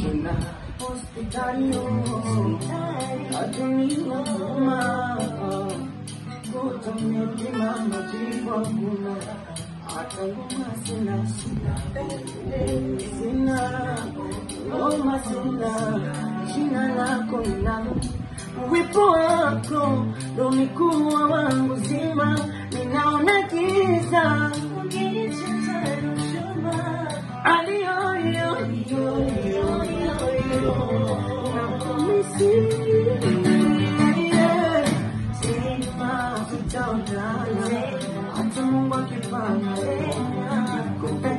jina hospitali aduniuma kutamekima majibu hakuna hata ngoma sina sina ngoma sina jina lako ninalo uwepo wako ndo mikuwa wangu zima ninaona giza hata Mungu akipanga kupe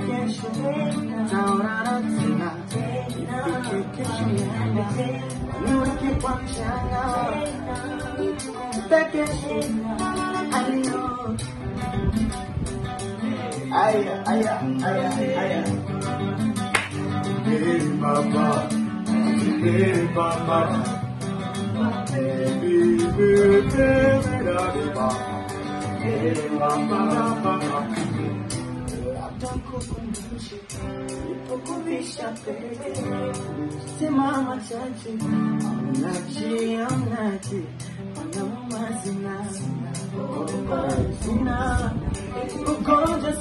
aya aya aya aya Hey Baba, hey Baba, hey Baba, hey Baba, atakukumbushe ipokuvisha pete simama chache amnachi amnachi wanauma zina sina ugonjwa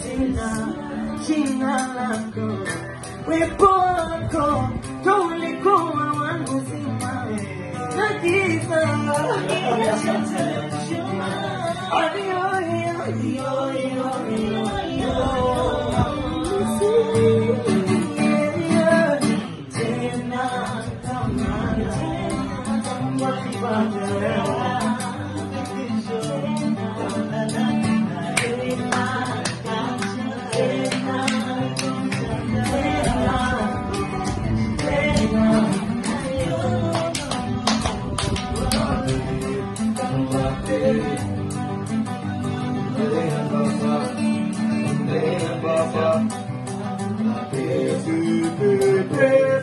sina jina lako. Wepo wako tulikuwa wangu zima na giza Nimezunguka kote,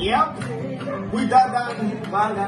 Yep. We got that.